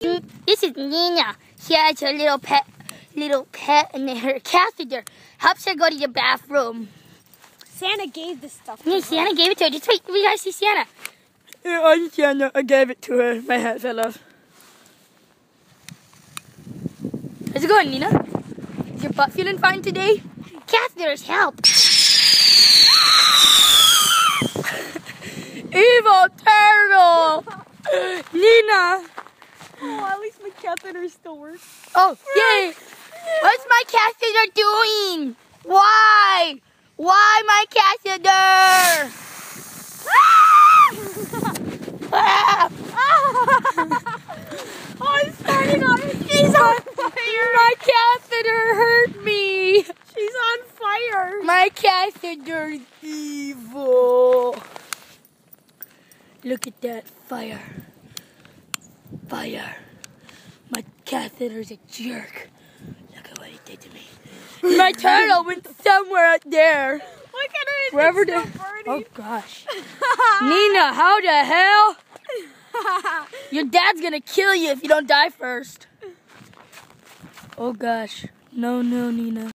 This is Nina. She has her little pet, little pet, and her catheter helps her go to the bathroom. Santa gave this stuff. Yeah, Sienna gave it to her. Just wait, we gotta see Sienna. Yeah, I'm Sienna. I gave it to her. My hat fell off. How's it going, Nina? Is your butt feeling fine today? Catheters help. Evil turtle! Nina! Oh, at least my catheter still works. Oh, yay! What's my catheter doing? Why? Why my catheter? Ah! oh, it's starting on. She's on fire. My catheter hurt me. She's on fire. My catheter's evil. Look at that fire. Fire. My catheter's a jerk. Look at what he did to me. My turtle went somewhere out there. Look at her. Wherever it's the. still burning. Oh gosh. Nina, how the hell? Your dad's gonna kill you if you don't die first. Oh gosh. No, no, Nina.